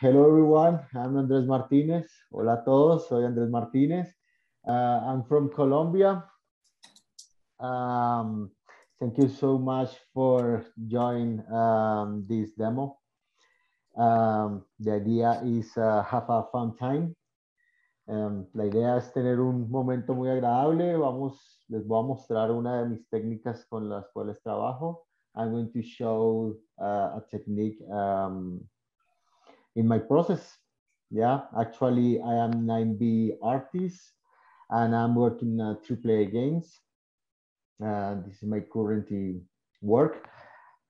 hello everyone. I'm Andrés Martinez. Hola a todos, soy Andrés Martinez. Uh, I'm from Colombia. Um, thank you so much for joining um, this demo. Um, the idea is uh, have a fun time. Um, la idea es tener un momento muy agradable. Vamos, les voy a mostrar una de mis técnicas con las cuales trabajo. I'm going to show uh, a technique um, in my process. Yeah, actually, I am 9B artist and I'm working uh, AAA games. Uh, this is my current work.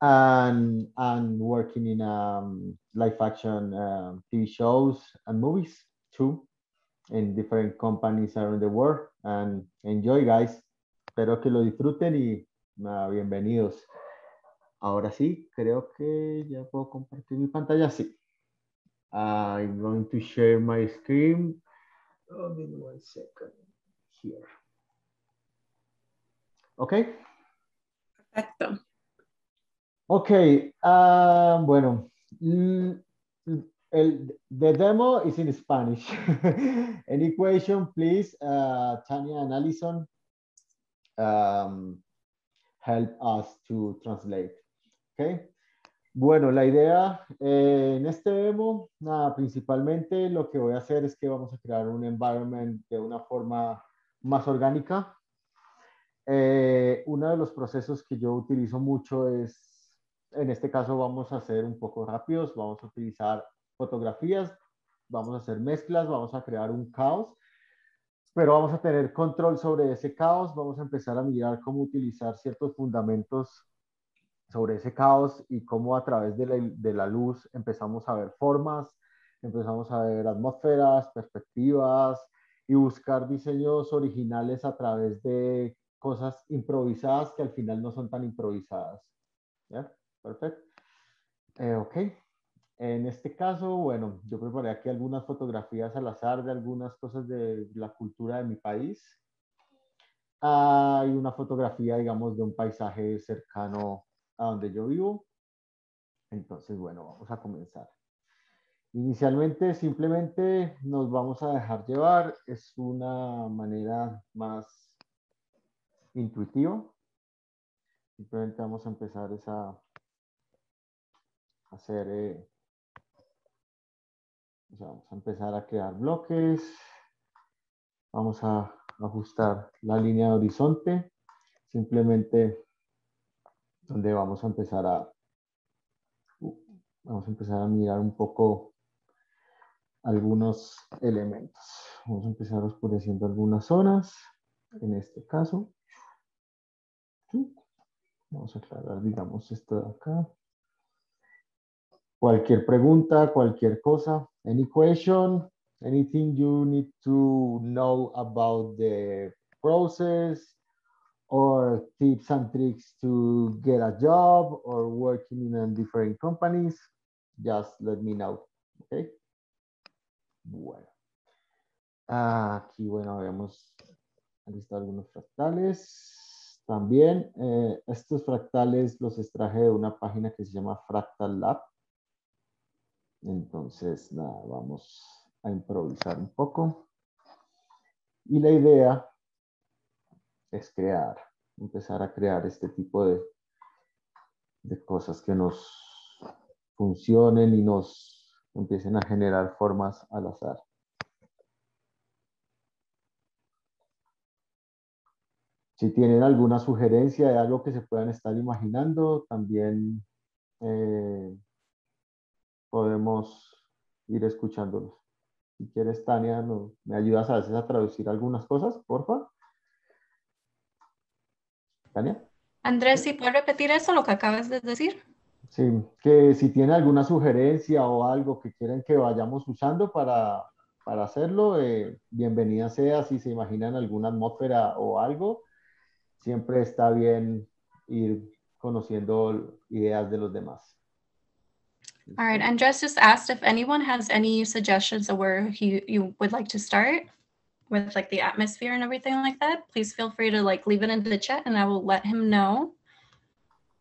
And I'm working in um, live action uh, TV shows and movies too in different companies around the world. And enjoy, guys. Espero que lo disfruten y uh, bienvenidos. Ahora sí, creo que ya puedo compartir mi pantalla. Sí. I'm going to share my screen. Oh, give me one second here. Okay. Perfecto. Ok, uh, bueno, el, the demo is in Spanish. Any question, please, uh, Tanya and Allison, um, help us to translate. Okay. Bueno, la idea eh, en este demo, principalmente lo que voy a hacer es que vamos a crear un environment de una forma más orgánica. Eh, uno de los procesos que yo utilizo mucho es, en este caso vamos a hacer un poco rápidos, vamos a utilizar fotografías, vamos a hacer mezclas, vamos a crear un caos, pero vamos a tener control sobre ese caos, vamos a empezar a mirar cómo utilizar ciertos fundamentos sobre ese caos y cómo a través de la, luz empezamos a ver formas, empezamos a ver atmósferas, perspectivas y buscar diseños originales a través de cosas improvisadas que al final no son tan improvisadas. ¿Ya? Perfecto. Eh, ok. En este caso, bueno, yo preparé aquí algunas fotografías al azar de algunas cosas de la cultura de mi país. Hay una fotografía, digamos, de un paisaje cercano a donde yo vivo. Entonces, bueno, vamos a comenzar. Inicialmente simplemente nos vamos a dejar llevar. Es una manera más intuitiva. Simplemente vamos a empezar esa hacer eh, vamos a empezar a crear bloques. Vamos a ajustar la línea de horizonte. Simplemente donde vamos a empezar a vamos a empezar a mirar un poco algunos elementos. Vamos a empezar oscureciendo algunas zonas, en este caso. Vamos a aclarar, digamos, esto de acá. Cualquier pregunta, cualquier cosa, any question, anything you need to know about the process, or tips and tricks to get a job or working in different companies, just let me know. Okay. Bueno. Aquí, bueno, aquí están algunos fractales. También eh, estos fractales los extraje de una página que se llama Fractal Lab. Entonces, nada, vamos a improvisar un poco. Y la idea es crear, empezar a crear este tipo de, de cosas que nos funcionen y nos empiecen a generar formas al azar. Si tienen alguna sugerencia de algo que se puedan estar imaginando, también eh, podemos ir escuchándolos. Si quieres, Tania, ¿me ayudas a veces a traducir algunas cosas, porfa? Tania. Andrés, ¿sí puedes repetir eso, lo que acabas de decir? Sí, que si tiene alguna sugerencia o algo que quieren que vayamos usando para, para hacerlo, eh, bienvenida sea. Si se imaginan alguna atmósfera o algo, siempre está bien ir conociendo ideas de los demás. All right, Andres just asked if anyone has any suggestions of where he, you would like to start with like the atmosphere and everything like that. Please feel free to like leave it in the chat and I will let him know.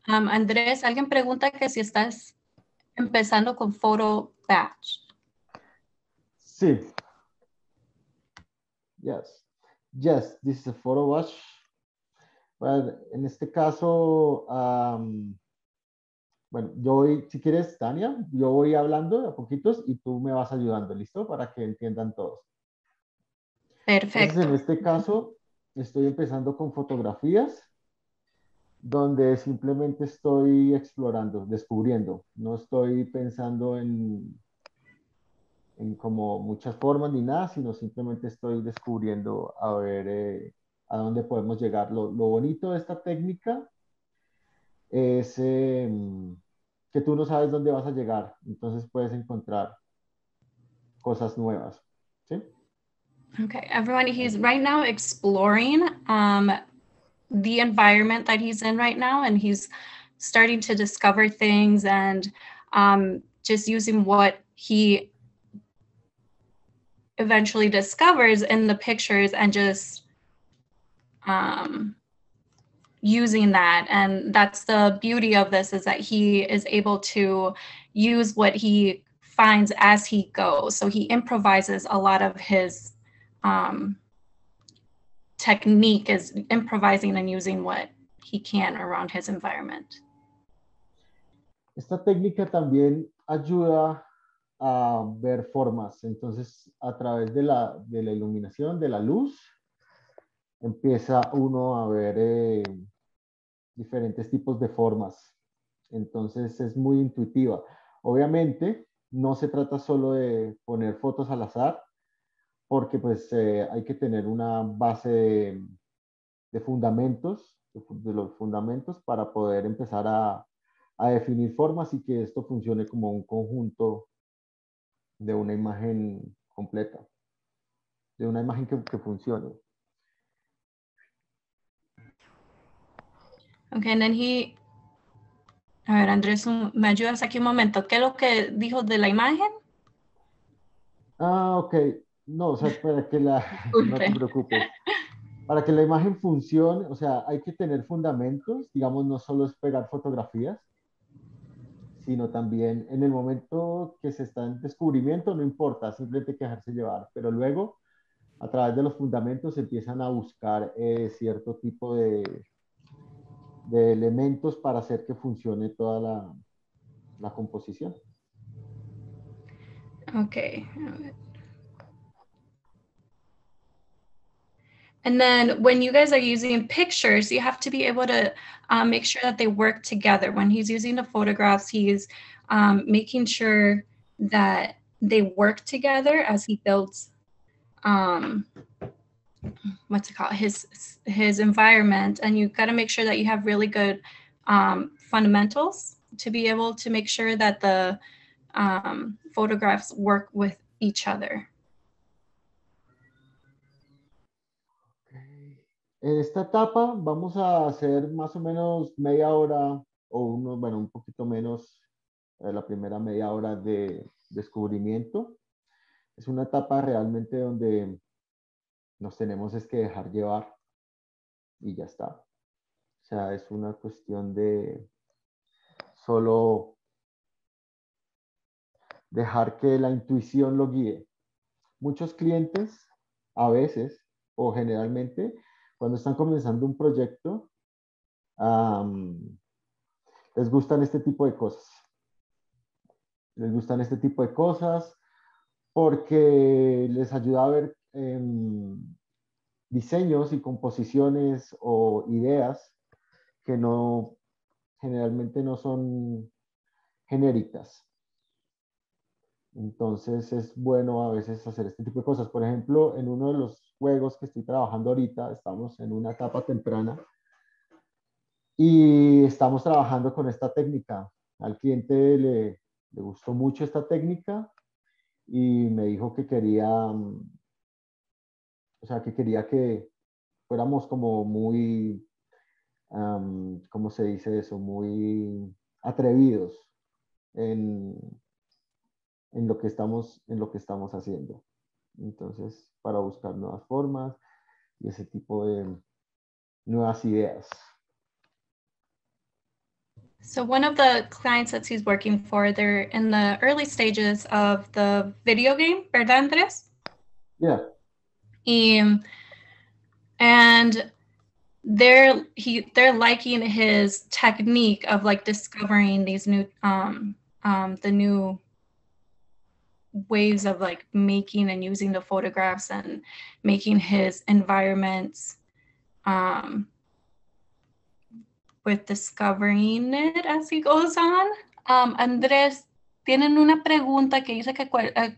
Um, Andrés, alguien pregunta que si estás empezando con Photo Batch. Sí. Yes. Yes, this is a photo wash. Well, en este caso, um, bueno, yo si quieres, Tania, yo voy hablando a poquitos y tú me vas ayudando, ¿listo? Para que entiendan todos. Perfecto. en este caso, estoy empezando con fotografías donde simplemente estoy explorando, descubriendo. No estoy pensando en, en como muchas formas ni nada, sino simplemente estoy descubriendo a ver eh, a dónde podemos llegar. Lo, lo, bonito de esta técnica es em, que tú no sabes dónde vas a llegar, entonces puedes encontrar cosas nuevas. ¿sí? Okay, everyone, he's right now exploring um, the environment that he's in right now, and he's starting to discover things and um, just using what he eventually discovers in the pictures and just um, using that. And that's the beauty of this is that he is able to use what he finds as he goes. So he improvises a lot of his um, technique is improvising and using what he can around his environment. Esta técnica también ayuda a ver formas. Entonces, a través de la, de la iluminación, de la luz, empieza uno a ver eh, diferentes tipos de formas. Entonces, es muy intuitiva. Obviamente, no se trata solo de poner fotos al azar, porque pues eh, hay que tener una base de, de fundamentos, de, de, los fundamentos para poder empezar a, a, definir formas y que esto funcione como un conjunto de una imagen completa, de una imagen que, que funcione. Okay, and then he, a ver, Andrés, ¿me ayudas aquí un momento? ¿Qué es lo que dijo de la imagen? Ah, ok. No, o sea, para que la, no te preocupes. Para que la imagen funcione, o sea, hay que tener fundamentos, digamos, no solo es pegar fotografías, sino también en el momento que se está en descubrimiento, no importa, simplemente hay que dejarse llevar, pero luego, a través de los fundamentos, empiezan a buscar eh, cierto tipo de, de elementos para hacer que funcione toda la, la composición. Okay. And then when you guys are using pictures, you have to be able to um, make sure that they work together. When he's using the photographs, he's um, making sure that they work together as he builds um, what's it called? His his environment. And you've got to make sure that you have really good um, fundamentals to be able to make sure that the um, photographs work with each other En esta etapa vamos a hacer más o menos media hora o uno, bueno, un poquito menos eh, la primera media hora de descubrimiento. Es una etapa realmente donde nos tenemos es que dejar llevar y ya está. O sea, es una cuestión de solo dejar que la intuición lo guíe. Muchos clientes, a veces o generalmente, cuando están comenzando un proyecto, les gustan este tipo de cosas. Les gustan este tipo de cosas porque les ayuda a ver eh, diseños y composiciones o ideas que no generalmente no son genéricas. Entonces es bueno a veces hacer este tipo de cosas. Por ejemplo, en uno de los juegos que estoy trabajando ahorita, estamos en una etapa temprana y estamos trabajando con esta técnica. Al cliente le, le gustó mucho esta técnica y me dijo que quería, o sea, que quería que fuéramos como muy, ¿cómo se dice eso? Muy atrevidos en, en, lo que estamos, en lo que estamos haciendo. Entonces, para buscar nuevas formas y ese tipo de nuevas ideas. So one of the clients that he's working for, they're in the early stages of the video game, ¿verdad, Andrés? Yeah. Um, and they're he they're liking his technique of like discovering these new um um the new ways of like making and using the photographs and making his environments um with discovering it as he goes on. Um, Andrés, tienen una pregunta que dice que cuál, uh,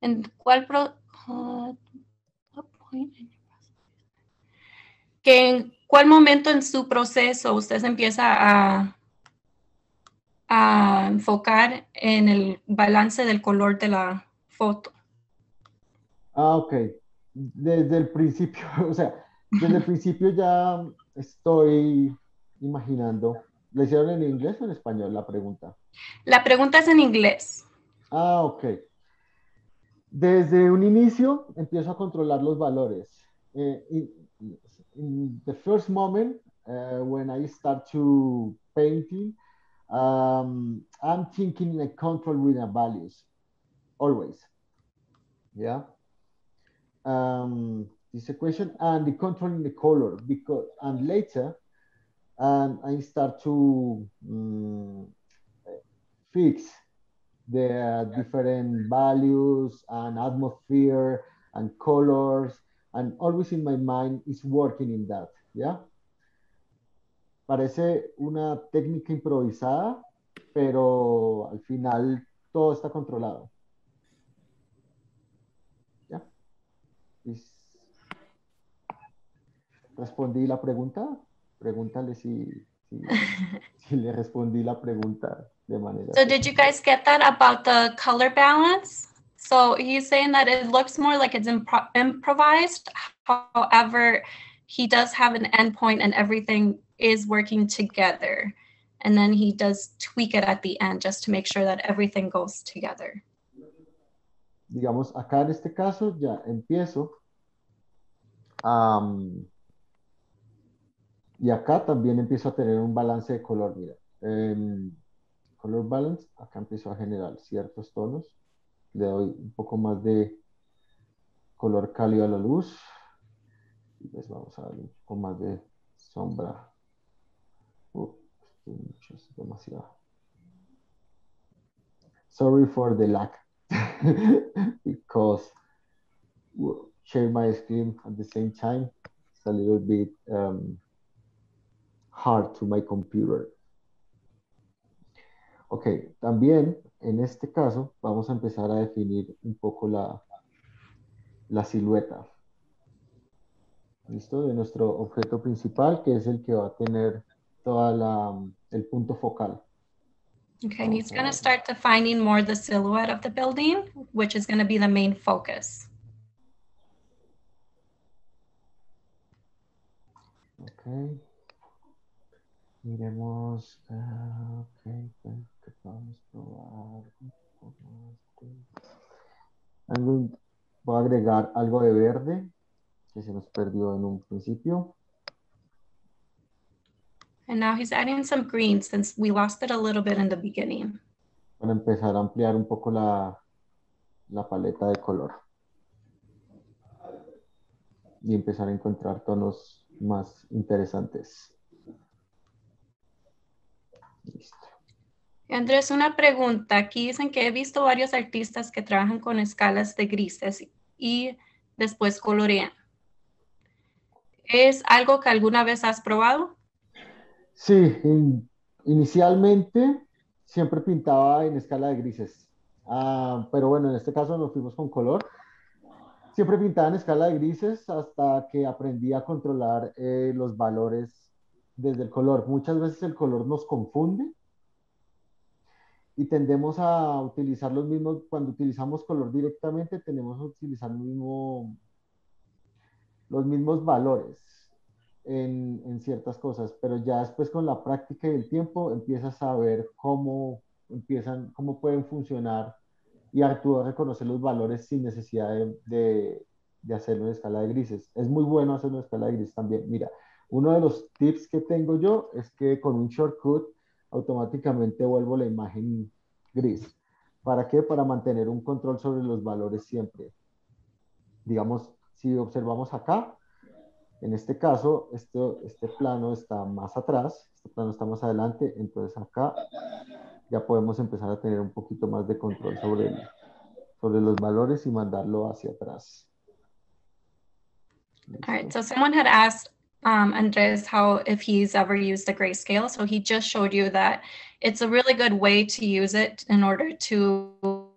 en cuál pro, que en cuál momento en su proceso usted empieza a, a enfocar en el balance del color de la foto. Ah, ok. Desde el principio, o sea, desde el principio ya estoy imaginando. ¿Le hicieron en inglés o en español la pregunta? La pregunta es en inglés. Ah, ok. Desde un inicio empiezo a controlar los valores. Eh, in, in the first moment, uh, when I start to painting, um, I'm thinking in a control with the values, always. Yeah. Um, this equation and the controlling the color because and later and I start to um, fix the different values and atmosphere and colors and always in my mind is working in that, ¿ya? Parece una técnica improvisada, pero al final todo está controlado. ¿Ya? ¿Respondí la pregunta? Pregúntale si, si, si le respondí la pregunta de manera. So did you guys get that about the color balance? So he's saying that it looks more like it's impro improvised. However, he does have an endpoint and everything is working together. And then he does tweak it at the end just to make sure that everything goes together. Digamos, acá en este caso ya empiezo. Um, y acá también empiezo a tener un balance de color. Mira, eh, color balance, acá empiezo a generar ciertos tonos. Le doy un poco más de color cálido a la luz. Y les vamos a dar un poco más de sombra. Demasiado. Sorry for the lack. because share my screen at the same time. It's a little bit um, hard to my computer. Ok, también en este caso vamos a empezar a definir un poco la, la silueta. ¿Listo? De nuestro objeto principal, que es el que va a tener toda la, el punto focal. Okay, and he's going to start defining more the silhouette of the building, which is going to be the main focus. Okay. Miremos, uh, ok, vamos a probar algo, voy a agregar algo de verde que se nos perdió en un principio. And now he's adding some green since we lost it a little bit in the beginning. Para empezar a ampliar un poco la, la paleta de color. Y empezar a encontrar tonos más interesantes. Listo. Andrés, una pregunta. Aquí dicen que he visto varios artistas que trabajan con escalas de grises y después colorean. ¿Es algo que alguna vez has probado? Sí, in, inicialmente siempre pintaba en escala de grises. Ah, pero bueno, en este caso nos fuimos con color. Siempre pintaba en escala de grises hasta que aprendí a controlar eh, los valores desde el color. Muchas veces el color nos confunde y tendemos a utilizar los mismos, cuando utilizamos color directamente, tenemos que utilizar mismo, los mismos valores en, ciertas cosas, pero ya después con la práctica y el tiempo empiezas a ver cómo empiezan, cómo pueden funcionar y a reconocer los valores sin necesidad de, de, de hacerlo en escala de grises. Es muy bueno hacerlo en escala de grises también. Mira, uno de los tips que tengo yo es que con un shortcut automáticamente vuelvo la imagen gris. ¿Para qué? Para mantener un control sobre los valores siempre. Digamos, si observamos acá, en este caso, este, este plano está más atrás, este plano está más adelante, entonces acá ya podemos empezar a tener un poquito más de control sobre, el, sobre los valores y mandarlo hacia atrás. All right, so someone had asked um, Andres how if he's ever used a grayscale. So he just showed you that it's a really good way to use it in order to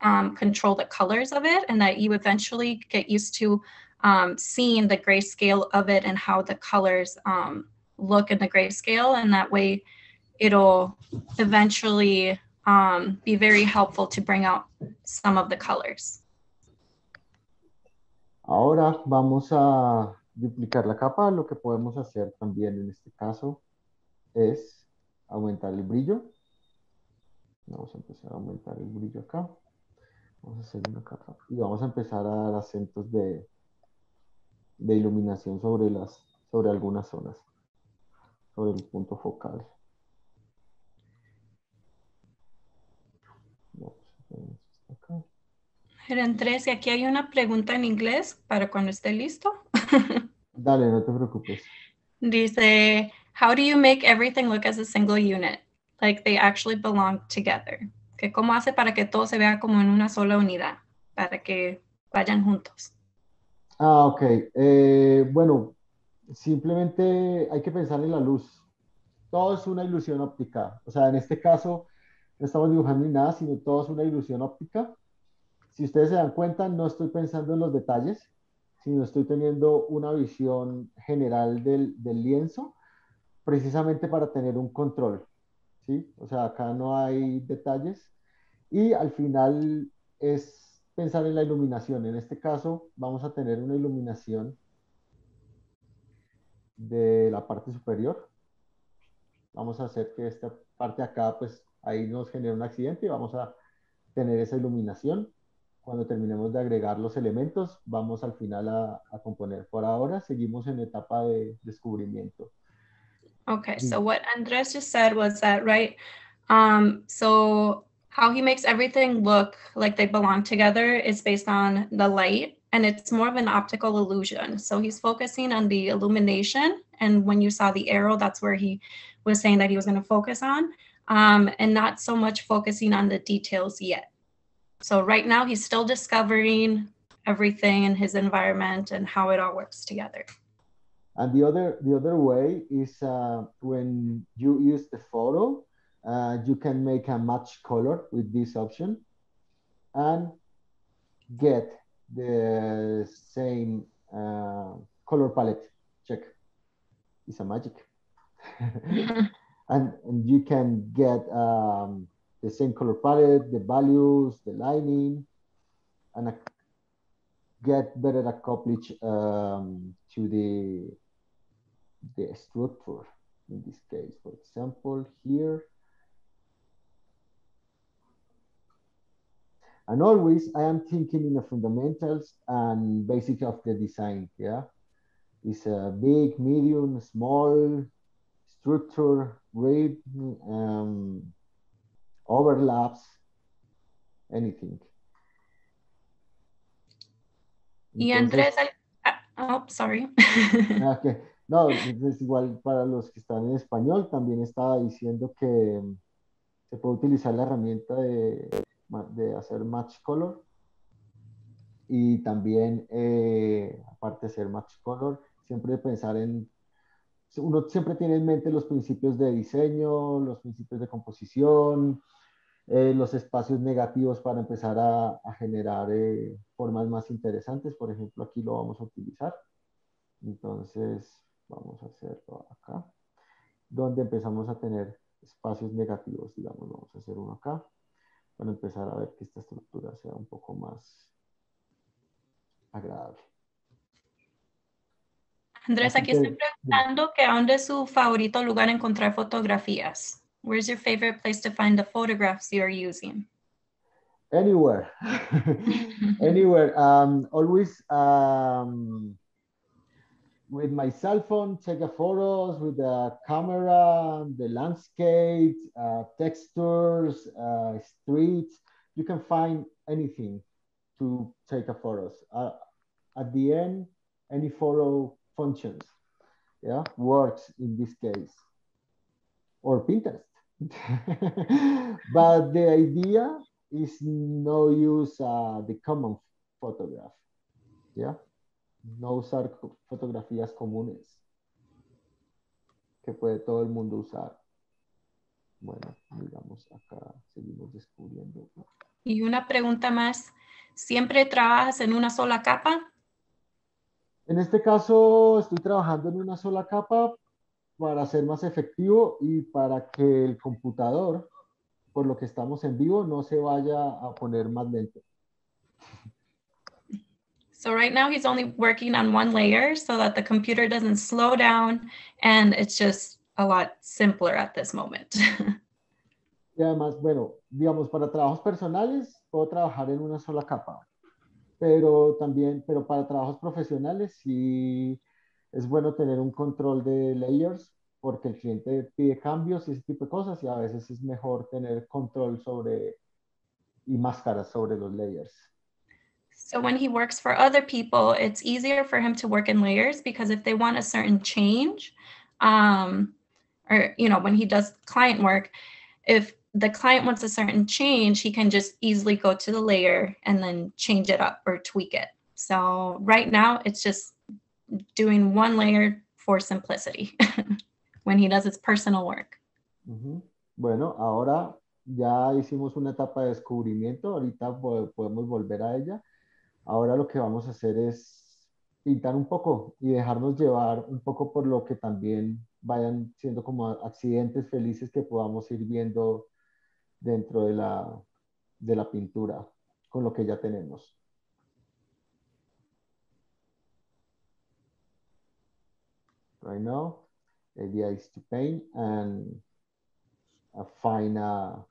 um, control the colors of it and that you eventually get used to um, seeing the grayscale of it and how the colors um, look in the grayscale. And that way it'll eventually um, be very helpful to bring out some of the colors. Ahora vamos a duplicar la capa. Lo que podemos hacer también en este caso es aumentar el brillo. Vamos a empezar a aumentar el brillo acá. Vamos a hacer una capa y vamos a empezar a dar acentos de, de iluminación sobre, las, sobre algunas zonas, sobre el punto focal. Eran tres y aquí hay una pregunta en inglés para cuando esté listo. Dale, no te preocupes. Dice, how do you make everything look as a single unit? Like they actually belong together. Que cómo hace para que todo se vea como en una sola unidad, para que vayan juntos. Ah, ok. Eh, bueno, simplemente hay que pensar en la luz. Todo es una ilusión óptica. O sea, en este caso no estamos dibujando ni nada, sino todo es una ilusión óptica. Si ustedes se dan cuenta, no estoy pensando en los detalles, sino estoy teniendo una visión general del, del lienzo, precisamente para tener un control. ¿sí? O sea, acá no hay detalles. Y al final es pensar en la iluminación. En este caso, vamos a tener una iluminación de la parte superior. Vamos a hacer que esta parte acá, pues ahí nos genere un accidente y vamos a tener esa iluminación. Cuando terminemos de agregar los elementos, vamos al final a, a componer. Por ahora, seguimos en etapa de descubrimiento. Okay, so what Andres just said was that, right? Um, so how he makes everything look like they belong together is based on the light and it's more of an optical illusion. So he's focusing on the illumination. And when you saw the arrow, that's where he was saying that he was going to focus on um, and not so much focusing on the details yet. So right now he's still discovering everything in his environment and how it all works together. And the other, the other way is uh, when you use the you can make a match color with this option and get the same uh, color palette. Check. It's a magic. and, and you can get um, the same color palette, the values, the lining, and get better accomplish um, to the the structure in this case. For example, here. And always I am thinking in the fundamentals and basic of the design, yeah? It's a big, medium, small, structure, read, um, overlaps, anything. Y Andrés, oh, sorry. okay. No, es igual para los que están en español, también estaba diciendo que se puede utilizar la herramienta de, de hacer match color y también, eh, aparte de hacer match color, siempre pensar en uno siempre tiene en mente los principios de diseño, los principios de composición, eh, los espacios negativos para empezar a, a generar eh, formas más interesantes. Por ejemplo, aquí lo vamos a utilizar. Entonces, vamos a hacerlo acá, donde empezamos a tener espacios negativos, digamos, vamos a hacer uno acá, para empezar a ver que esta estructura sea un poco más agradable. Andrés, aquí estoy preguntando que dónde es su favorito lugar encontrar fotografías. Where's your favorite place to find the photographs you are using? Anywhere. Anywhere. Um, always um, with my cell phone, take a photos with the camera, the landscape, uh, textures, uh, streets. You can find anything to take a photos. Uh, at the end, any photo functions, yeah, works in this case, or Pinterest. but the idea is no use uh, the common photograph, yeah no usar fotografías comunes que puede todo el mundo usar. Bueno, digamos acá, seguimos descubriendo. Y una pregunta más, ¿siempre trabajas en una sola capa? En este caso estoy trabajando en una sola capa para ser más efectivo y para que el computador, por lo que estamos en vivo, no se vaya a poner más lento. So right now he's only working on one layer so that the computer doesn't slow down and it's just a lot simpler at this moment. y además, bueno, digamos, para trabajos personales puedo trabajar en una sola capa, pero también, pero para trabajos profesionales sí es bueno tener un control de layers porque el cliente pide cambios y ese tipo de cosas y a veces es mejor tener control sobre y máscaras sobre los layers. So when he works for other people, it's easier for him to work in layers because if they want a certain change, um, or you know, when he does client work, if the client wants a certain change, he can just easily go to the layer and then change it up or tweak it. So right now it's just doing one layer for simplicity when he does his personal work. Uh. Bueno, ahora ya hicimos una etapa de descubrimiento, ahorita podemos volver a ella. Ahora lo que vamos a hacer es pintar un poco y dejarnos llevar un poco por lo que también vayan siendo como accidentes felices que podamos ir viendo dentro de la, de la pintura con lo que ya tenemos. Right now, the idea is to paint and find a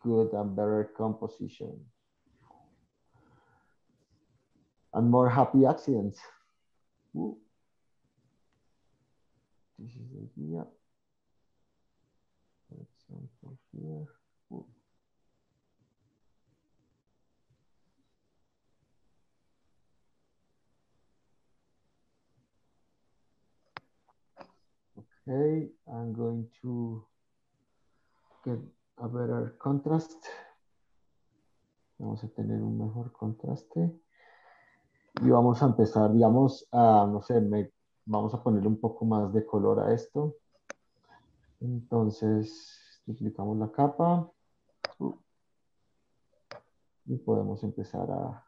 good and better composition. And more happy accidents. Ooh. This is the idea. Example here. Ooh. Okay, I'm going to get a better contrast. Vamos a tener un mejor contraste. Y vamos a empezar, digamos, a, no sé, me, vamos a ponerle un poco más de color a esto. Entonces, duplicamos la capa y podemos empezar a...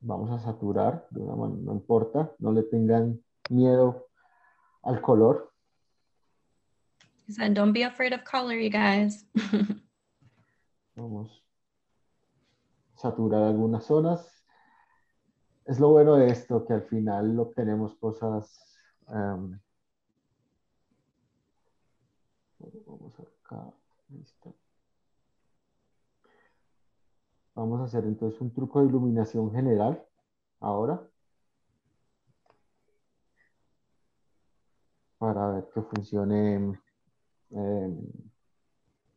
Vamos a saturar de una manera, no importa, no le tengan miedo al color. He said, don't be afraid of color, you guys. Vamos saturar algunas zonas. Es lo bueno de esto, que al final obtenemos cosas... Um, vamos acá, listo. Vamos a hacer entonces un truco de iluminación general ahora. Para ver que funcione, eh,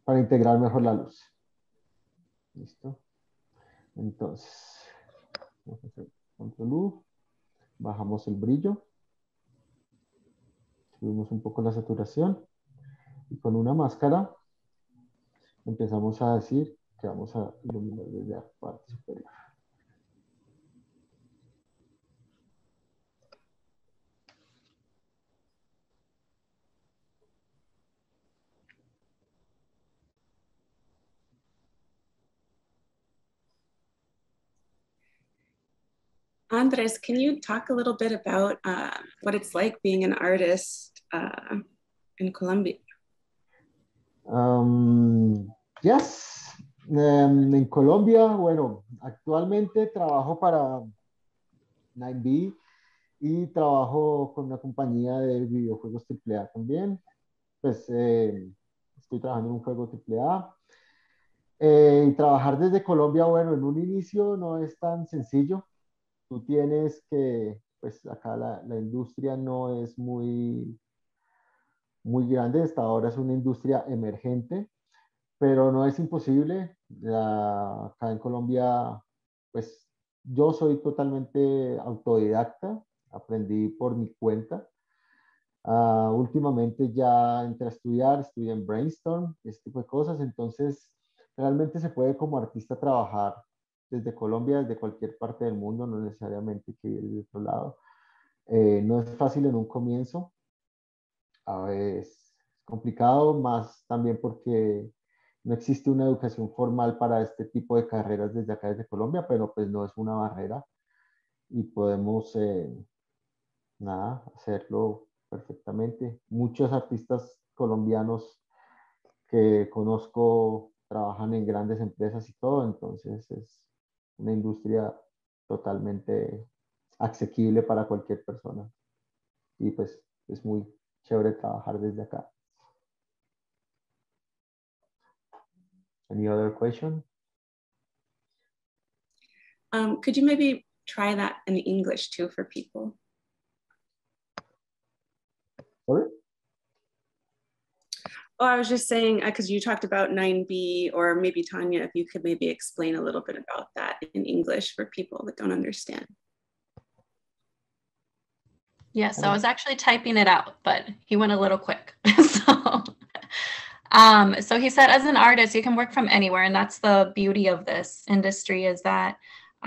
para integrar mejor la luz. Listo. Entonces, vamos a hacer control U, bajamos el brillo, subimos un poco la saturación y con una máscara empezamos a decir que vamos a iluminar desde la parte superior. Andres, can you talk a little bit about uh, what it's like being an artist uh, in Colombia? Um, yes, um, en Colombia, bueno, actualmente trabajo para 9B y trabajo con una compañía de videojuegos AAA también. Pues eh, estoy trabajando en un juego AAA. Eh, y trabajar desde Colombia, bueno, en un inicio no es tan sencillo tú tienes que, pues acá la, industria no es muy, muy grande, hasta ahora es una industria emergente, pero no es imposible. acá en Colombia, pues yo soy totalmente autodidacta, aprendí por mi cuenta. Ah, últimamente ya entré a estudiar, estudié en Brainstorm, este tipo de cosas, entonces realmente se puede como artista trabajar desde Colombia, desde cualquier parte del mundo, no necesariamente que ir de otro lado. Eh, no es fácil en un comienzo, a veces es complicado, más también porque no existe una educación formal para este tipo de carreras desde acá, desde Colombia, pero pues no es una barrera y podemos, eh, nada, hacerlo perfectamente. Muchos artistas colombianos que conozco trabajan en grandes empresas y todo, entonces es una industria totalmente asequible para cualquier persona. Y pues es muy chévere trabajar desde acá. Any other question? Um, could you maybe try that in English too for people? Oh, I was just saying, because uh, you talked about 9B, or maybe Tanya, if you could maybe explain a little bit about that in English for people that don't understand. Yes, I was actually typing it out, but he went a little quick. so um, so he said, as an artist, you can work from anywhere, and that's the beauty of this industry is that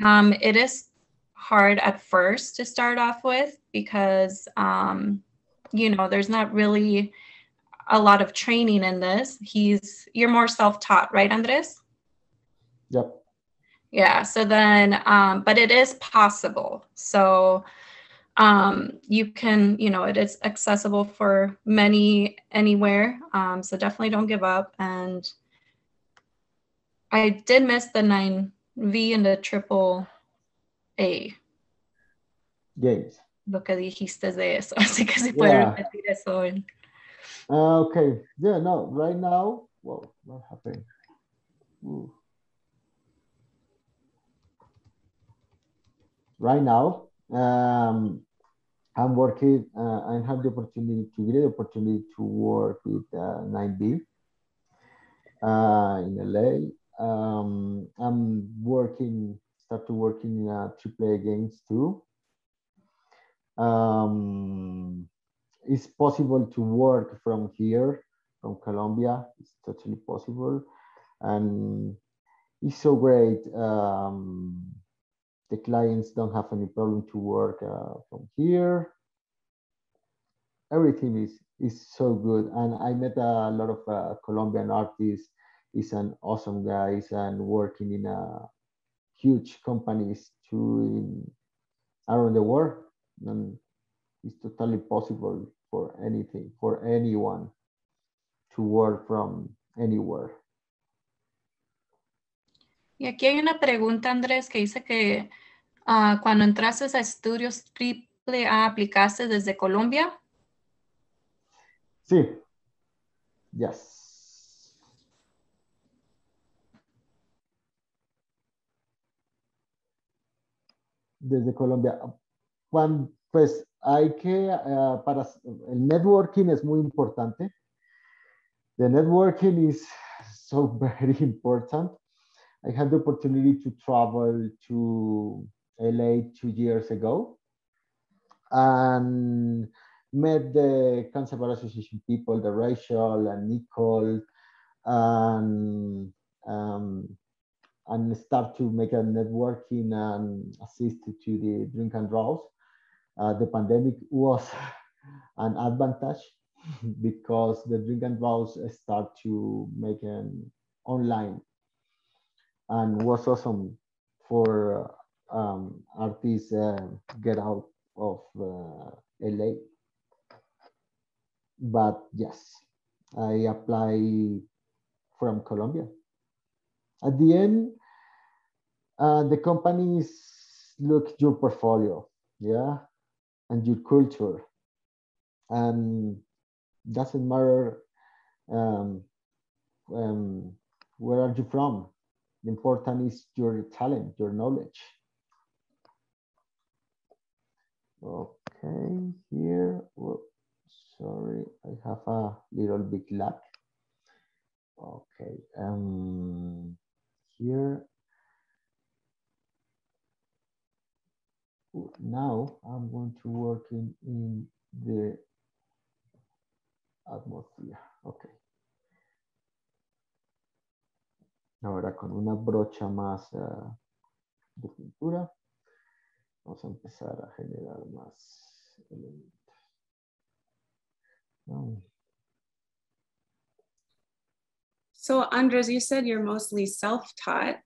um, it is hard at first to start off with because um, you know there's not really a lot of training in this. He's you're more self-taught, right, Andres? Yep. Yeah. So then, um, but it is possible. So um, you can, you know, it is accessible for many anywhere. Um, so definitely don't give up. And I did miss the 9V and the triple A. Games. Lo que dijiste de eso, así que si yeah. repetir eso. Uh, okay, yeah, no, right now, well, what happened? Ooh. Right now, um, I'm working, uh, I have the opportunity to get the opportunity to work with uh, 9B uh, in LA. Um, I'm working, start to working in AAA games too. Um, it's possible to work from here, from Colombia. It's totally possible. And it's so great. Um, the clients don't have any problem to work uh, from here. Everything is is so good, and I met a lot of uh, Colombian artists. He's an awesome guy, and working in a huge companies too in around the world, and it's totally possible for anything for anyone to work from anywhere. Y aquí hay una pregunta, Andrés, que dice que uh, cuando entraste a estudios triple A, ¿aplicaste desde Colombia? Sí. Yes. Desde Colombia. Cuando, pues hay que, uh, para el networking es muy importante. The networking is so very important. I had the opportunity to travel to LA two years ago and met the Cancer Bar Association people, the Rachel and Nicole, and um, and start to make a networking and assist to the drink and draws. Uh, the pandemic was an advantage because the drink and draws start to make an online and was awesome for um, artists uh, get out of uh, LA. But yes, I apply from Colombia. At the end, uh, the companies look your portfolio, yeah, and your culture, and doesn't matter um, um, where are you from the important is your talent, your knowledge. Okay, here, sorry, I have a little bit lag. Okay, um, here, now I'm going to work in, in the atmosphere. Okay. Ahora con una brocha más uh, de pintura, vamos a empezar a generar más elementos. So Andres, you said you're mostly self-taught.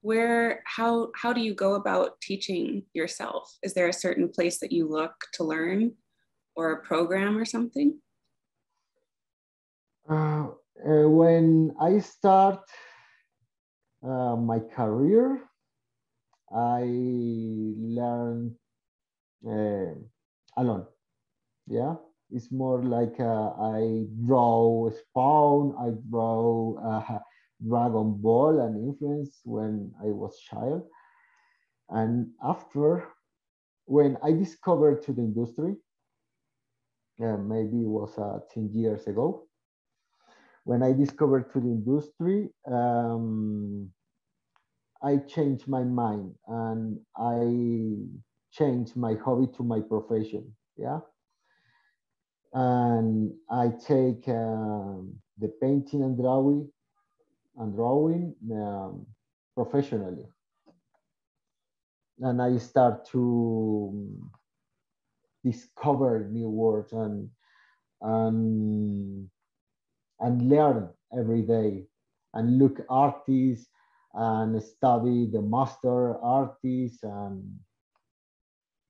Where, how, how do you go about teaching yourself? Is there a certain place that you look to learn or a program or something? Uh, uh, when I start uh, my career, I learn uh, alone. Yeah, it's more like uh, I draw a Spawn, I draw uh, Dragon Ball and Influence when I was child, and after when I discovered to the industry, maybe it was uh, 10 years ago, when I discovered to the industry, um, I changed my mind and I changed my hobby to my profession. Yeah. And I take um, the painting and drawing and drawing um, professionally. And I start to discover new words and and and learn every day and look artists and study the master artists and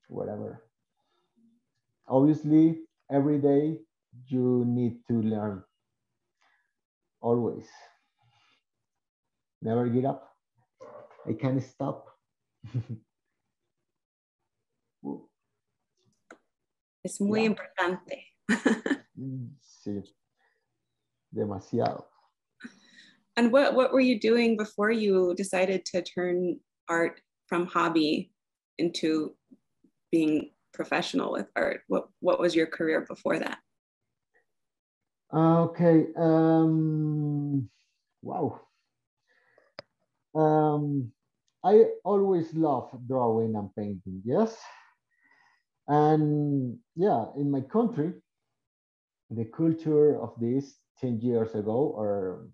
whatever. Obviously, every day you need to learn. Always. Never get up. I can't stop. es muy yeah. importante. sí. Demasiado. And what, what were you doing before you decided to turn art from hobby into being professional with art? What, what was your career before that? Okay. Um, wow. Um, I always love drawing and painting, yes. And yeah, in my country, the culture of this 10 years ago or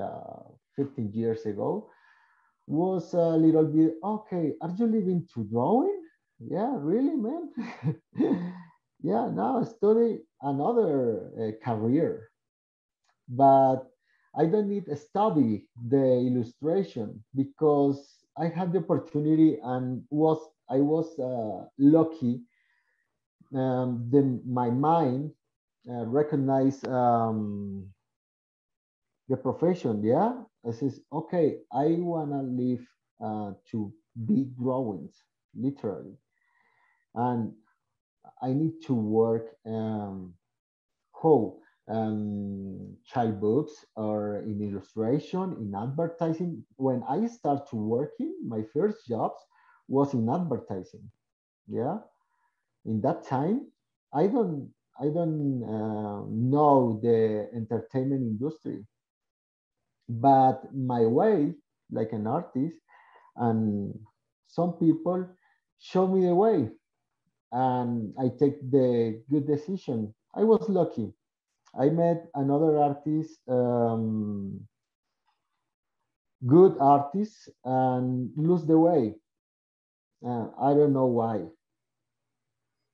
uh, 15 years ago was a little bit okay are you living to drawing? Yeah really man. Yeah now study another uh, career. But i don't need to study the illustration because i had the opportunity and was i was uh, lucky um, then my mind uh, recognize um, the profession. Yeah, I says, okay, I wanna live uh, to be drawings, literally, and I need to work um, um, child books or in illustration, in advertising. When I start to working, my first jobs was in advertising. Yeah, in that time, I don't I don't uh, know the entertainment industry, but my way, like an artist, and some people show me the way, and I take the good decision. I was lucky. I met another artist, um, good artist, and lose the way. Uh, I don't know why,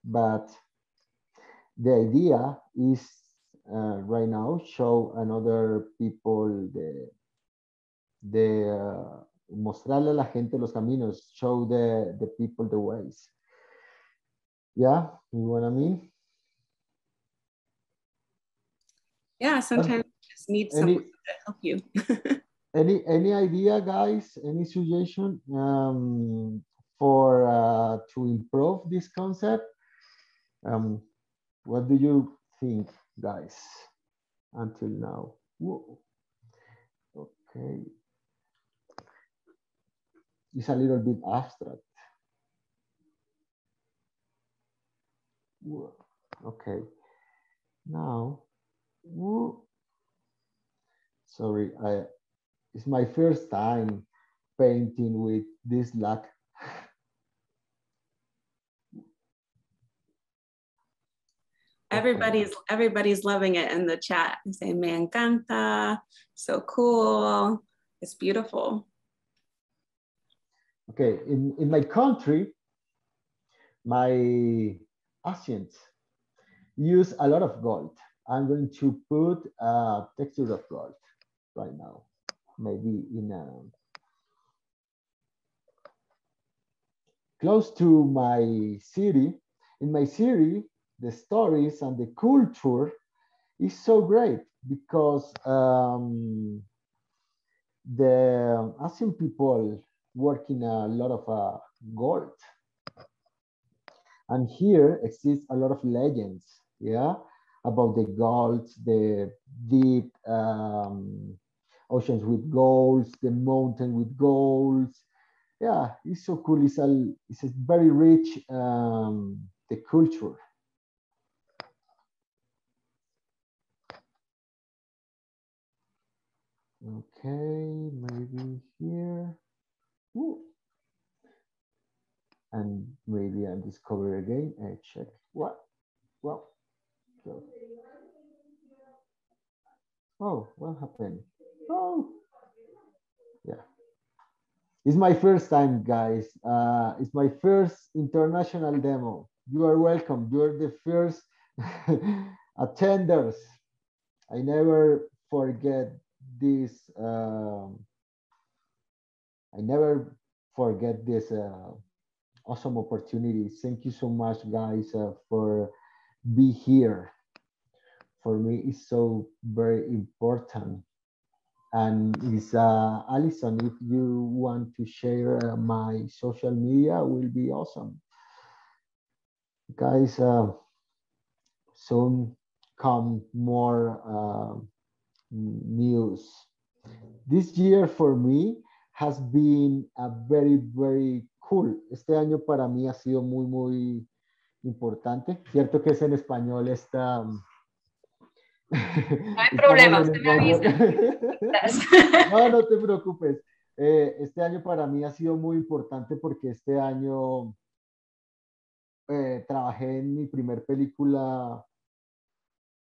but the idea is uh, right now show another people the the uh, mostrarle a la gente los caminos show the the people the ways yeah you know what i mean yeah sometimes you just need someone to help you any any idea guys any suggestion um, for uh, to improve this concept um, what do you think, guys, until now? Whoa. Okay. It's a little bit abstract. Okay. Now, sorry, I, it's my first time painting with this lac. Everybody's everybody's loving it in the chat. They say, "Me encanta," so cool. It's beautiful. Okay, in, in my country, my Asians use a lot of gold. I'm going to put a texture of gold right now, maybe in a close to my city. In my city, the stories and the culture is so great because um, the Asian people work in a lot of uh, gold. And here exists a lot of legends, yeah, about the gold, the deep um, oceans with golds, the mountain with golds. Yeah, it's so cool. It's a, it's a very rich, um, the culture. Okay, maybe here. Ooh. And maybe I discover again. I check what? Well, Oh, what happened? Oh, yeah. It's my first time, guys. Uh, it's my first international demo. You are welcome. You are the first attenders. I never forget this. Um, I never forget this uh, awesome opportunity. Thank you so much, guys, uh, for be here. For me, is so very important. And is uh, Alison, if you want to share uh, my social media, will be awesome. Guys, uh, soon come more uh, news. This year for me has been a very, very cool. Este año para mí ha sido muy, muy importante. Cierto que es en español esta... No hay problema, usted me avisa. no, no te preocupes. Eh, este año para mí ha sido muy importante porque este año eh, trabajé en mi primer película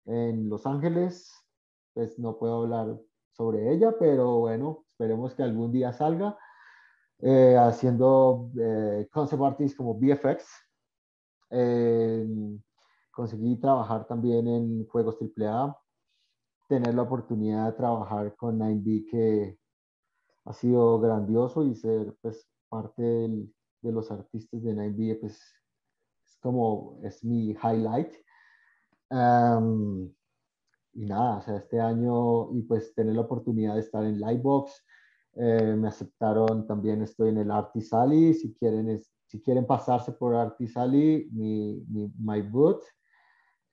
en Los Ángeles. Pues no puedo hablar sobre ella, pero bueno, esperemos que algún día salga. Eh, haciendo concept artists como VFX. Conseguí trabajar también en juegos AAA, tener la oportunidad de trabajar con 9B que ha sido grandioso y ser pues parte del, de los artistas de 9B pues es como es mi highlight. Um, y nada, o sea, este año y pues tener la oportunidad de estar en Livebox, eh, me aceptaron también, estoy en el Artisali, si quieren, es, si quieren pasarse por Artisali, mi, mi, my boot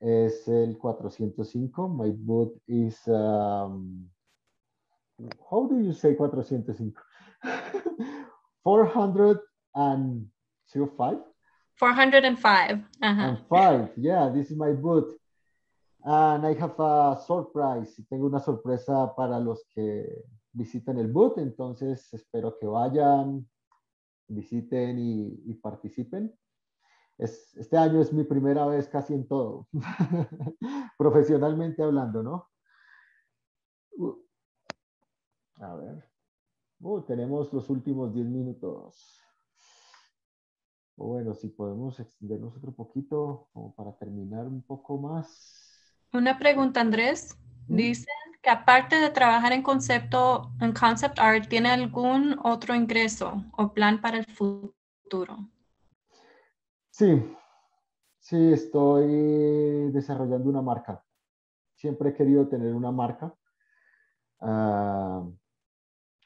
es el 405, my boot is, um, how do you say 405? 405? 405. Uh -huh. And five, yeah, this is my boot. And I have a surprise. Tengo una sorpresa para los que visiten el boot, entonces espero que vayan, visiten y, y participen. Es, este año es mi primera vez casi en todo, profesionalmente hablando, ¿no? Uh, a ver, uh, tenemos los últimos 10 minutos. Bueno, si podemos extendernos otro poquito como para terminar un poco más. Una pregunta, Andrés. Dice que aparte de trabajar en concepto, en concept art, ¿tiene algún otro ingreso o plan para el futuro? Sí, sí, estoy desarrollando una marca. Siempre he querido tener una marca uh,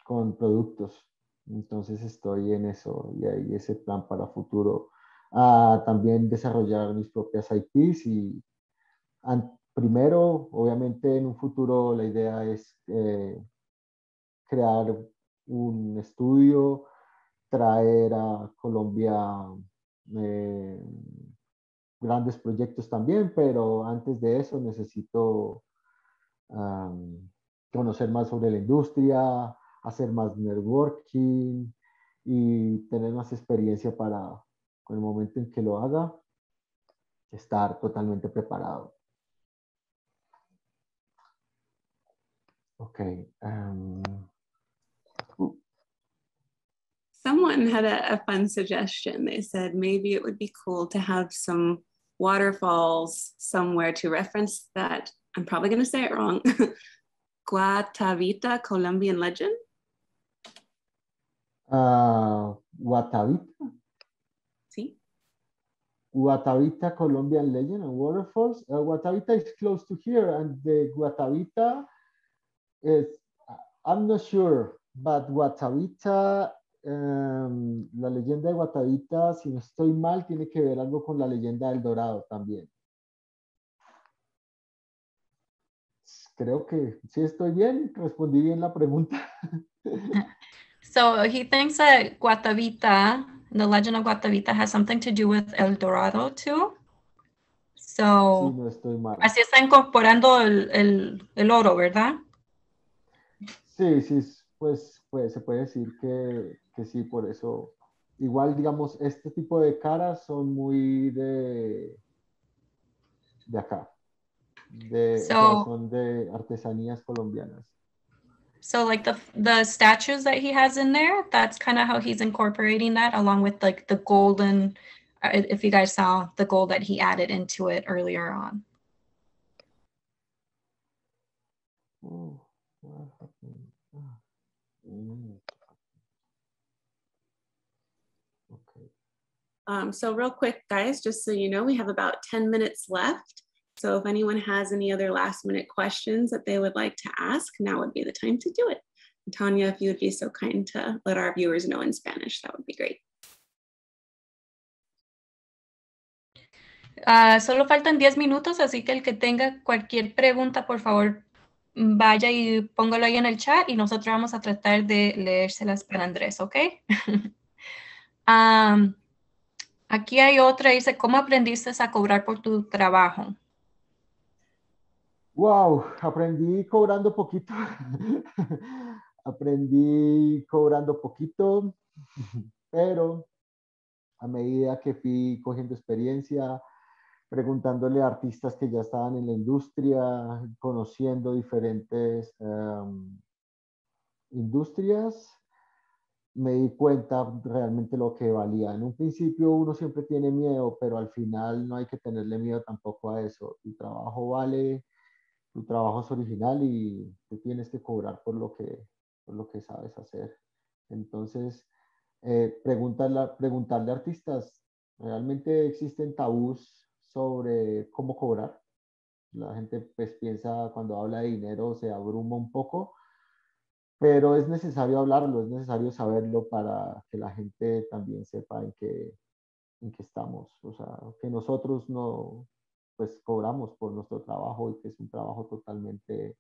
con productos. Entonces estoy en eso y hay ese plan para futuro. Uh, también desarrollar mis propias IPs y primero, obviamente en un futuro la idea es eh, crear un estudio, traer a Colombia eh, grandes proyectos también, pero antes de eso necesito conocer más sobre la industria, hacer más networking y tener más experiencia para con el momento en que lo haga, estar totalmente preparado. Um, Someone had a, a, fun suggestion. They said maybe it would be cool to have some waterfalls somewhere to reference that. I'm probably going to say it wrong. Guatavita Colombian legend. Uh, Guatavita. Sí. Guatavita Colombian legend and waterfalls. Uh, Guatavita is close to here, and the Guatavita is. I'm not sure, but Guatavita Um, la leyenda de Guatavita, si no estoy mal, tiene que ver algo con la leyenda del Dorado también. Creo que sí estoy bien, respondí bien la pregunta. so he thinks that Guatavita, the legend of Guatavita, has something to do with El Dorado too. So, sí, no estoy mal. así está incorporando el, el, el oro, ¿verdad? Sí, sí, pues, pues se puede decir que, que sí, por eso, igual digamos, este tipo de caras son muy de, de acá, de, so, son de artesanías colombianas. So like the the statues that he has in there, that's kind of how he's incorporating that along with like the golden uh, if you guys saw the gold that he added into it earlier on. Oh, mm. Um, so real quick, guys, just so you know, we have about 10 minutes left. So if anyone has any other last minute questions that they would like to ask, now would be the time to do it. Tanya, if you would be so kind to let our viewers know in Spanish, that would be great. Uh, solo faltan 10 minutos, así que el que tenga cualquier pregunta, por favor, vaya y póngalo ahí en el chat y nosotros vamos a tratar de leérselas para Andrés, ¿ok? um, Aquí hay otra, dice, ¿cómo aprendiste a cobrar por tu trabajo? Wow, aprendí cobrando poquito. aprendí cobrando poquito, pero a medida que fui cogiendo experiencia, preguntándole a artistas que ya estaban en la industria, conociendo diferentes em, industrias, me di cuenta realmente lo que valía. En un principio uno siempre tiene miedo, pero al final no hay que tenerle miedo tampoco a eso. Tu trabajo vale, tu trabajo es original y tú tienes que cobrar por lo que, por lo que sabes hacer. Entonces, eh, preguntarle, preguntarle a artistas, ¿realmente existen tabús sobre cómo cobrar? La gente pues piensa cuando habla de dinero se abruma un poco, pero es necesario hablarlo, es necesario saberlo para que la gente también sepa en qué, en qué estamos, o sea, que nosotros no, pues cobramos por nuestro trabajo y que es un trabajo totalmente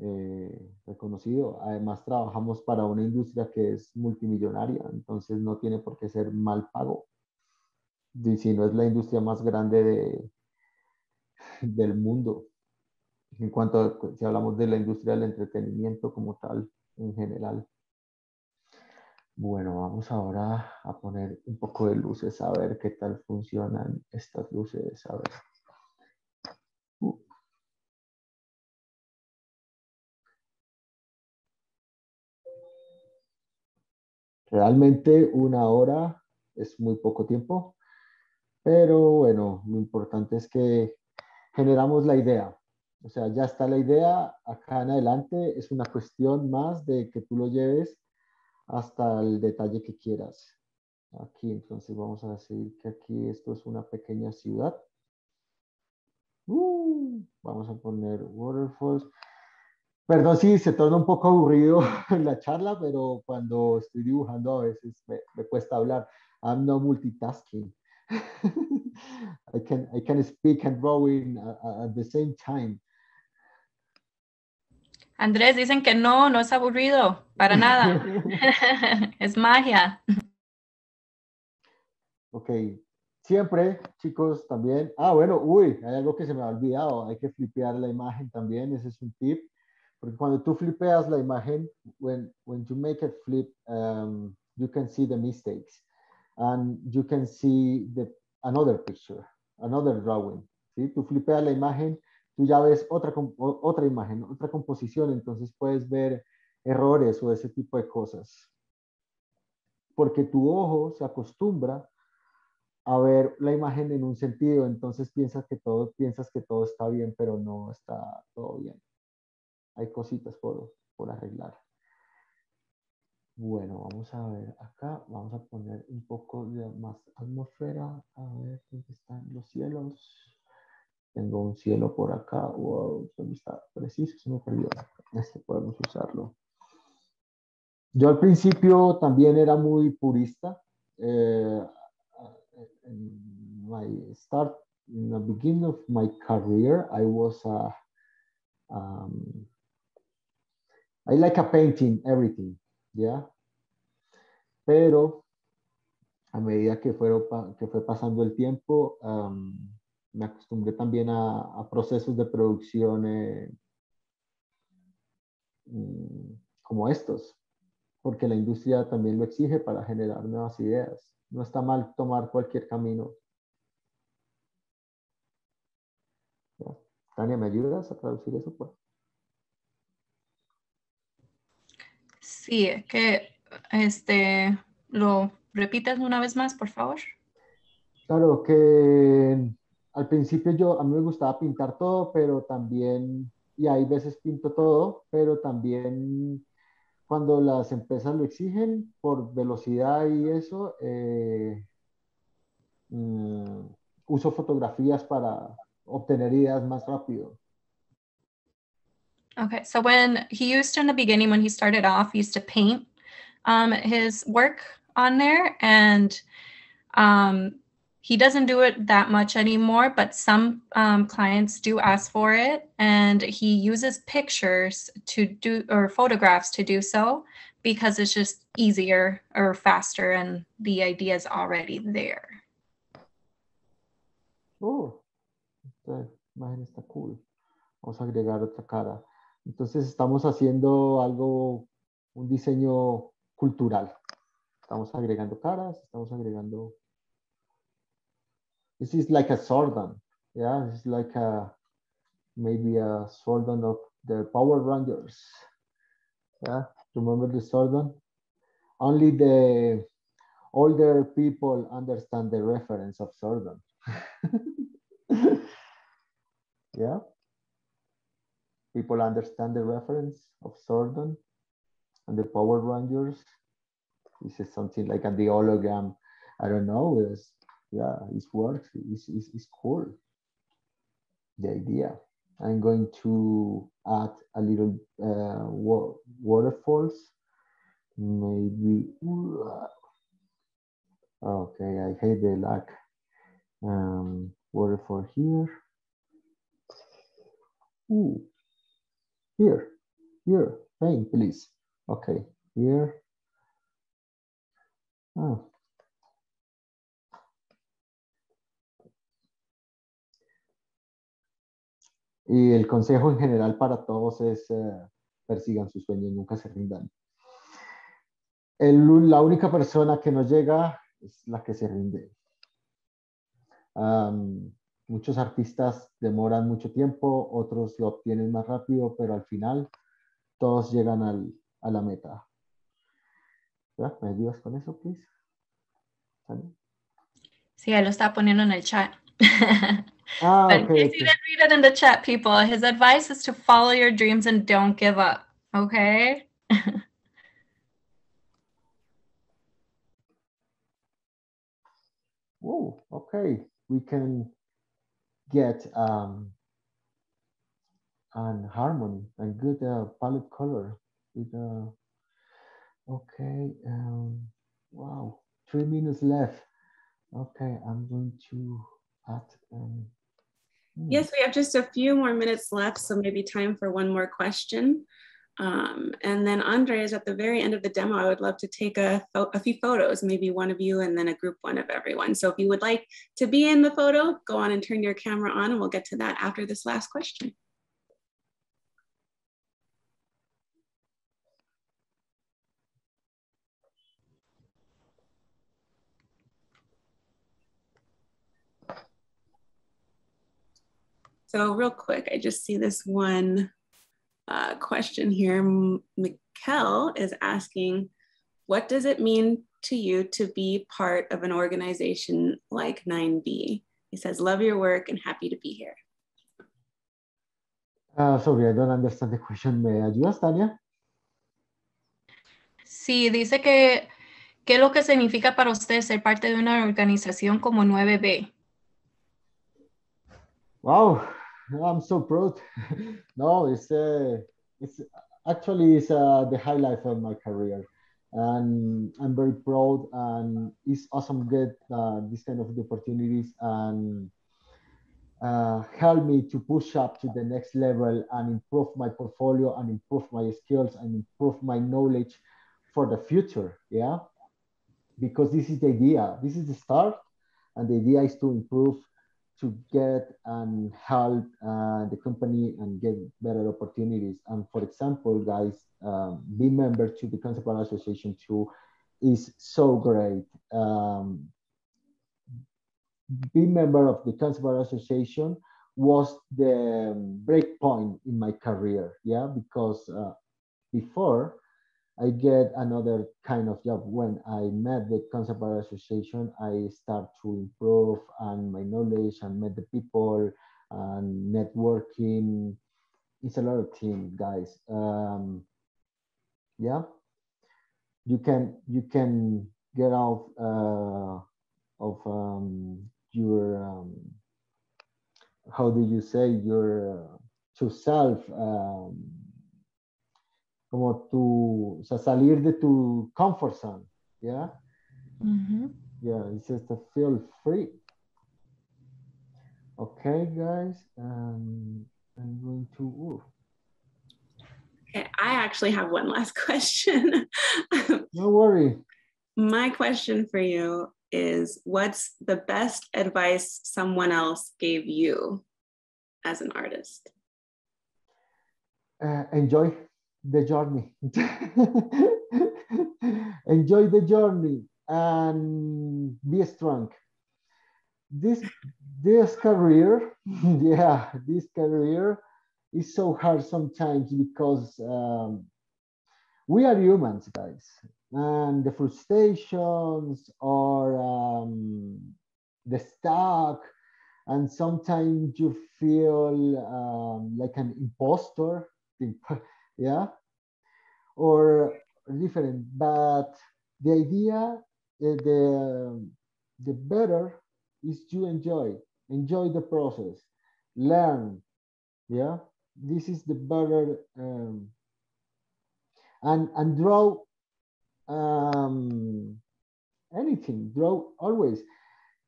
eh, reconocido. Además, trabajamos para una industria que es multimillonaria, entonces no tiene por qué ser mal pago. Y si no es la industria más grande de, del mundo en cuanto a, si hablamos de la industria del entretenimiento como tal en general. Bueno, vamos ahora a poner un poco de luces a ver qué tal funcionan estas luces. A ver. Realmente una hora es muy poco tiempo, pero bueno, lo importante es que generamos la idea. O sea, ya está la idea, acá en adelante es una cuestión más de que tú lo lleves hasta el detalle que quieras. Aquí, entonces vamos a decir que aquí esto es una pequeña ciudad. Uh, vamos a poner waterfalls. Perdón si se torna un poco aburrido la charla, pero cuando estoy dibujando a veces me, cuesta hablar. I'm no multitasking. I can I can speak and draw in at the same time. Andrés, dicen que no, no es aburrido, para nada. es magia. Ok, siempre, chicos, también. Ah, bueno, uy, hay algo que se me ha olvidado. Hay que flipear la imagen también. Ese es un tip. Porque cuando tú flipeas la imagen, when, when you make it flip, um, you can see the mistakes. And you can see the, another picture, another drawing. ¿sí? Tú flipeas la imagen, tú ya ves otra, otra imagen, otra composición. Entonces puedes ver errores o ese tipo de cosas. Porque tu ojo se acostumbra a ver la imagen en un sentido, entonces piensas que todo, piensas que todo está bien, pero no está todo bien. Hay cositas por, por arreglar. Bueno, vamos a ver acá, vamos a poner un poco de más atmósfera, a ver dónde están los cielos. Tengo un cielo por acá, wow, ¿dónde está? Preciso, se me perdió. Este podemos usarlo. Yo al principio también era muy purista. Eh, in my start in the beginning of my career, I was uh, um, I like a painting everything, yeah. Pero a medida que, fueron, que fue pasando el tiempo, um, me acostumbré también a, a procesos de producción eh, mm, como estos, porque la industria también lo exige para generar nuevas ideas. No está mal tomar cualquier camino. Tania, ¿me ayudas a traducir eso? Pues? Sí, que este, lo repitas una vez más, por favor. Claro, que al principio yo, a mí me gustaba pintar todo, pero también, y hay veces pinto todo, pero también cuando las empresas lo exigen por velocidad y eso, eh, mm, uso fotografías para obtener ideas más rápido. Okay, so when he used to in the beginning, when he started off, he used to paint um, his work on there, and um, he doesn't do it that much anymore, but some um, clients do ask for it. And he uses pictures to do or photographs to do so because it's just easier or faster and the idea is already there. Oh, esta imagen está cool. Vamos a agregar otra cara. Entonces estamos haciendo algo, un diseño cultural. Estamos agregando caras, estamos agregando This is like a Sordon. Yeah, it's like a maybe a Sordon of the Power Rangers. Yeah, remember the Sordon? Only the older people understand the reference of Sordon. yeah, people understand the reference of Sordon and the Power Rangers. This is something like a the. I don't know. It's yeah, it works. It's, it's, it's cool. The idea. I'm going to add a little uh, wa waterfalls. Maybe. Okay, I hate the lack. Um, waterfall here. Ooh. Here, here, rain, please. Okay, here. Oh, Y el consejo en general para todos es eh, persigan sus sueños, nunca se rindan. El, la única persona que no llega es la que se rinde. muchos artistas demoran mucho tiempo, otros lo obtienen más rápido, pero al final todos llegan al, a la meta. ¿Me ayudas con eso, please? Sí, él lo está poniendo en el chat. Ah, but case you didn't read it in the chat, people, his advice is to follow your dreams and don't give up. Okay. oh, okay. We can get um, an harmony and good uh, palette color with uh, okay um, wow three minutes left okay i'm going to add um, Yes, we have just a few more minutes left, so maybe time for one more question. Um, and then Andres, at the very end of the demo, I would love to take a, a few photos, maybe one of you and then a group one of everyone. So if you would like to be in the photo, go on and turn your camera on and we'll get to that after this last question. So real quick, I just see this one uh, question here. Mikkel is asking, what does it mean to you to be part of an organization like 9B? He says, love your work and happy to be here. Uh, sorry, I don't understand the question. ¿Me ayudas, Tania? Sí, dice que, ¿qué es lo que significa para usted ser parte de una organización como 9B? Wow, I'm so proud. no, it's uh, it's actually it's uh, the highlight of my career, and I'm very proud. And it's awesome get uh, this kind of opportunities and uh, help me to push up to the next level and improve my portfolio and improve my skills and improve my knowledge for the future. Yeah, because this is the idea. This is the start, and the idea is to improve to get and help uh, the company and get better opportunities. And for example, guys, um, being member to the Concept Bar Association too is so great. Um, being member of the Concept Bar Association was the break point in my career, yeah, because uh, before I get another kind of job. When I met the Concept Bar Association, I start to improve and my knowledge and met the people and networking. It's a lot of team, guys. Um, yeah, you can you can get out uh, of um, your um, how do you say your uh, to self um, como tu, o sea, salir de tu comfort zone, ¿ya? Mm-hmm. Yeah, it says to feel free. Okay, guys, um, I'm going to. Ooh. Okay, I actually have one last question. no worry. My question for you is what's the best advice someone else gave you as an artist? Uh, enjoy the journey. Enjoy the journey and be strong. This this career, yeah, this career is so hard sometimes because um, we are humans, guys, and the frustrations or um, the stuck, and sometimes you feel um, like an imposter yeah? Or different but the idea uh, the the better is to enjoy enjoy the process learn yeah? This is the better um, and and draw um, anything draw always.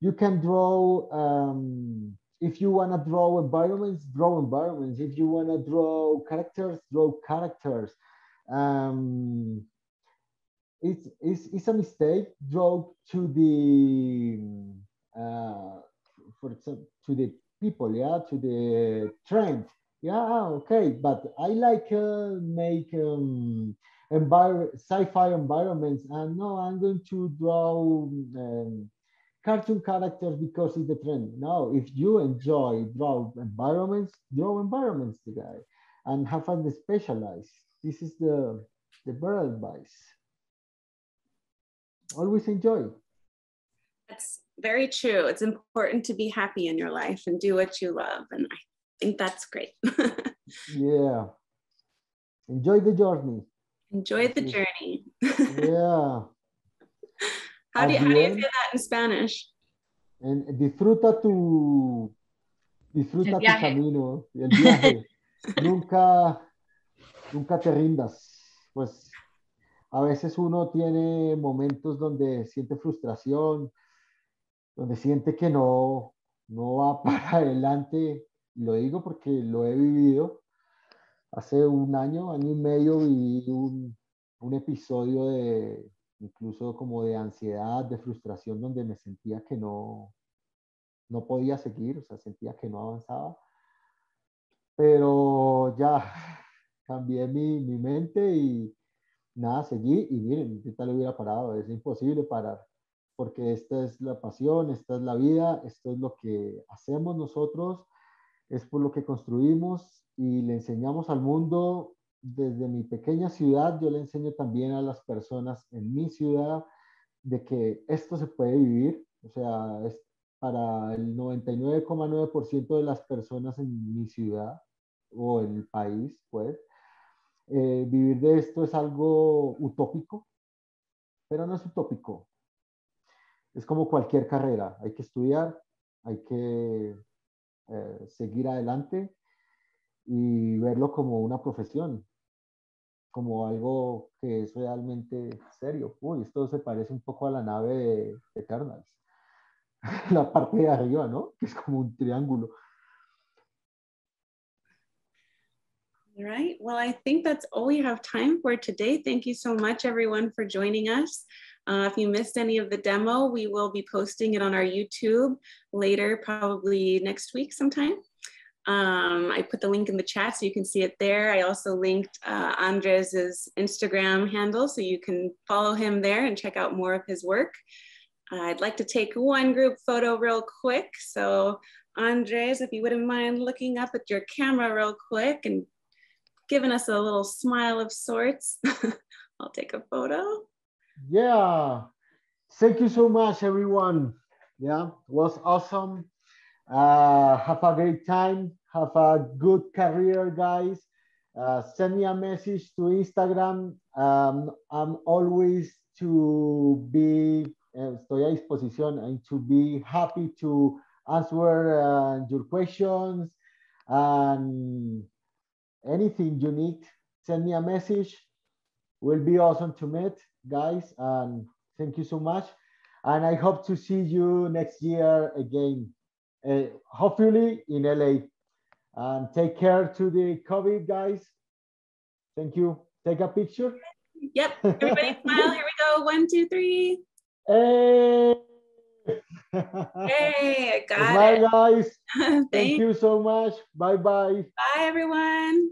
You can draw um, if you want to draw environments, draw environments. If you want to draw characters, draw characters. Um, it's, it's, it's a mistake. Draw to the, uh, for example, to the people, yeah, to the trend. Yeah, ah, okay, but I like uh, make um, envir sci-fi environments, and no, I'm going to draw um, cartoon characters because it's the trend. No, if you enjoy draw environments, draw environments the guy and have fun specialize. This is the the better advice. Always enjoy. That's very true. It's important to be happy in your life and do what you love. And I think that's great. yeah. Enjoy the journey. Enjoy the journey. yeah. How do, you, how do you say that in Spanish? En, disfruta tu, disfruta tu camino, el viaje. nunca, nunca te rindas. Pues a veces uno tiene momentos donde siente frustración, donde siente que no, no va para adelante. Lo digo porque lo he vivido. hace un año, año y medio, viví un, un episodio de incluso como de ansiedad, de frustración, donde me sentía que no, no podía seguir, o sea, sentía que no avanzaba. Pero ya cambié mi, mi mente y nada, seguí y miren, ¿qué tal hubiera parado? Es imposible parar, porque esta es la pasión, esta es la vida, esto es lo que hacemos nosotros, es por lo que construimos y le enseñamos al mundo desde mi pequeña ciudad, yo le enseño también a las personas en mi ciudad de que esto se puede vivir, o sea, para el 99,9% de las personas en mi ciudad o en el país, pues, eh, vivir de esto es algo utópico, pero no es utópico. Es como cualquier carrera, hay que estudiar, hay que eh, seguir adelante y verlo como una profesión, como algo que es realmente serio. Uy, esto se parece un poco a la nave de Eternals. la parte de arriba, ¿no? Que es como un triángulo. Right. Well, I think that's all we have time for today. Thank you so much, everyone, for joining us. Uh, if you missed any of the demo, we will be posting it on our YouTube later, probably next week sometime. Um, I put the link in the chat so you can see it there. I also linked uh, Andres's Instagram handle so you can follow him there and check out more of his work. I'd like to take one group photo real quick. So Andres, if you wouldn't mind looking up at your camera real quick and giving us a little smile of sorts. I'll take a photo. Yeah. Thank you so much, everyone. Yeah, it was awesome. Uh, have a great time. Have a good career, guys. Uh, send me a message to Instagram. Um, I'm always to be, uh, estoy a disposición and to be happy to answer uh, your questions and anything you need, send me a message. Will be awesome to meet, guys. And thank you so much. And I hope to see you next year again, Uh, hopefully in LA. And take care to the COVID, guys. Thank you. Take a picture. Yep. Everybody smile. Here we go. One, two, three. Hey. Hey, I got Bye, it. guys. Thank Thank you so much. Bye bye. Bye, everyone.